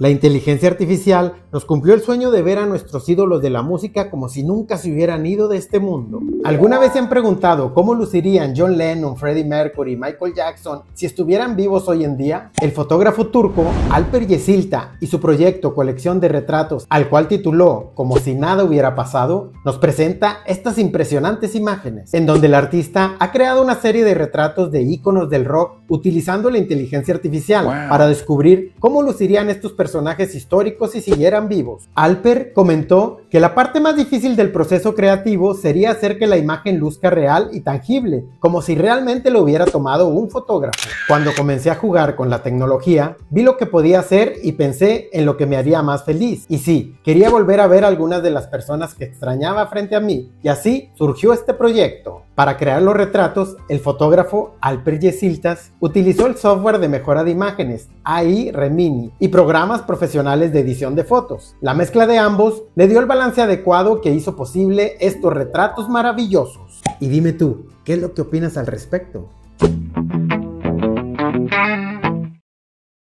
La inteligencia artificial nos cumplió el sueño de ver a nuestros ídolos de la música como si nunca se hubieran ido de este mundo. ¿Alguna vez se han preguntado cómo lucirían John Lennon, Freddie Mercury y Michael Jackson si estuvieran vivos hoy en día? El fotógrafo turco Alper Yesilta y su proyecto Colección de Retratos, al cual tituló Como si nada hubiera pasado, nos presenta estas impresionantes imágenes, en donde el artista ha creado una serie de retratos de íconos del rock utilizando la inteligencia artificial para descubrir cómo lucirían estos personajes personajes históricos si siguieran vivos. Alper comentó que la parte más difícil del proceso creativo sería hacer que la imagen luzca real y tangible, como si realmente lo hubiera tomado un fotógrafo. Cuando comencé a jugar con la tecnología, vi lo que podía hacer y pensé en lo que me haría más feliz. Y sí, quería volver a ver algunas de las personas que extrañaba frente a mí, y así surgió este proyecto. Para crear los retratos, el fotógrafo Alper Yesiltas utilizó el software de mejora de imágenes, AI Remini, y programas profesionales de edición de fotos. La mezcla de ambos le dio el balance adecuado que hizo posible estos retratos maravillosos. Y dime tú, ¿qué es lo que opinas al respecto?